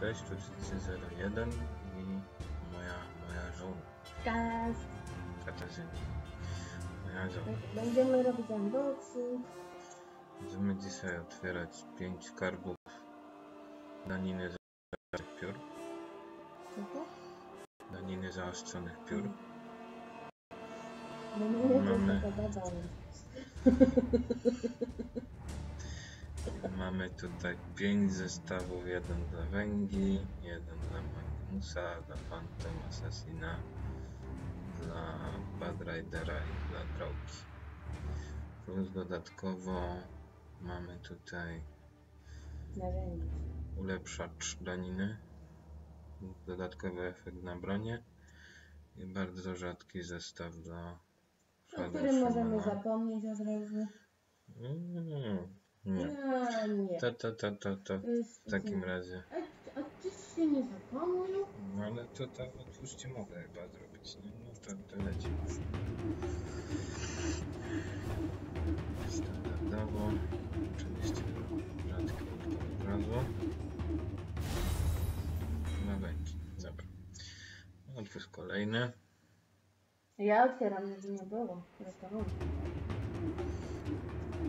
Cześć, tu wszyscy 01 i moja, moja żona, Gaz. Katarzyna. Moja żona. Będziemy robić unboxing. Będziemy dzisiaj otwierać 5 skarbów daniny zaostrzonych piór. Co to? Daniny zaostrzonych piór. Będziemy Mamy. Mamy tutaj 5 zestawów, jeden dla węgi, jeden dla Magnusa, dla Phantom Assassina, dla Bad Ridera i dla Drogi. Plus dodatkowo mamy tutaj ulepszacz daniny, dodatkowy efekt na bronię i bardzo rzadki zestaw dla O którym możemy zapomnieć od razu. Mm, Nie. Nie. To, to, to, to, to To w takim razie. A, a ty się nie zapomniał? No ale to tak oczywiście mogę chyba zrobić, nie? No to, to leci. Standardowo. Oczywiście rzadki od razu. Na węgi. Dobra. Otwórz kolejny. Ja otwieram, nie było. Zresztą.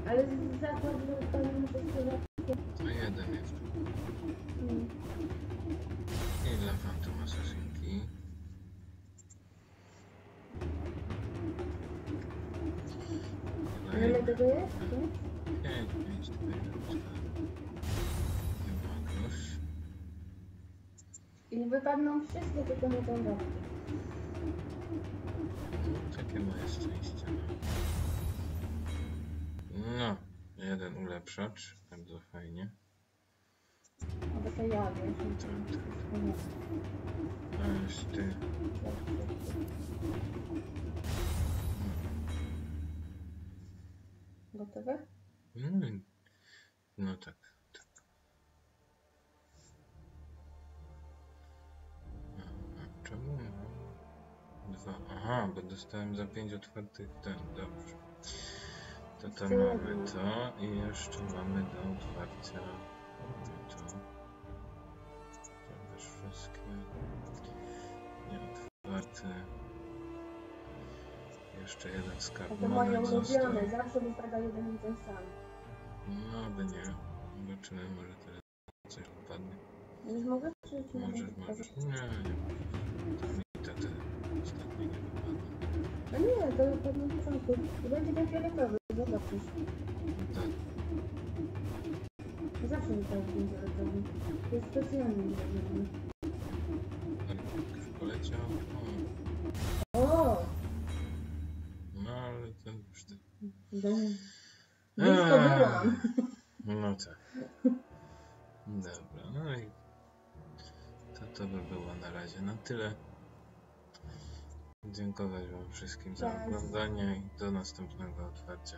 Ale zakład, że jest To jeden jest. I dla Phantom Assassinki. Ile tego jest? Pięć? Pięć, tutaj zostało. I Magnus. I wypadną wszystkie, tylko nie. No, takie moje szczęście. No, jeden ulepszacz, bardzo fajnie. Bo to ja, wiesz. Tak, tak. A już ty. Gotowe? Mm. No tak, tak. A, a czemu mam dwa? Aha, bo dostałem za pięć otwartych ten, dobrze. To to mamy to i jeszcze mamy do otwarcia mamy to. To też wszystkie nieotwarte. Jeszcze jeden skarb To moje ulubione, zawsze wypada jeden i ten sam. No, by nie. Zobaczymy, może teraz coś wypadnie. Już mogę? Czy, czy Możesz, możesz. Nie, nie. To mi te, te ostatnie nie wypadną. A nie, to wypadnie w początku. To będzie ten fioletowy, zobaczysz. Tak, Zawsze wypada ten fioletowy. To jest specjalny zrobiony. tak poleciał. O, no, ale to już tak. Blisko byłam. No tak. Dobra, no i to, to by było na razie na tyle. Dziękować Wam wszystkim za Cześć. oglądanie i do następnego otwarcia.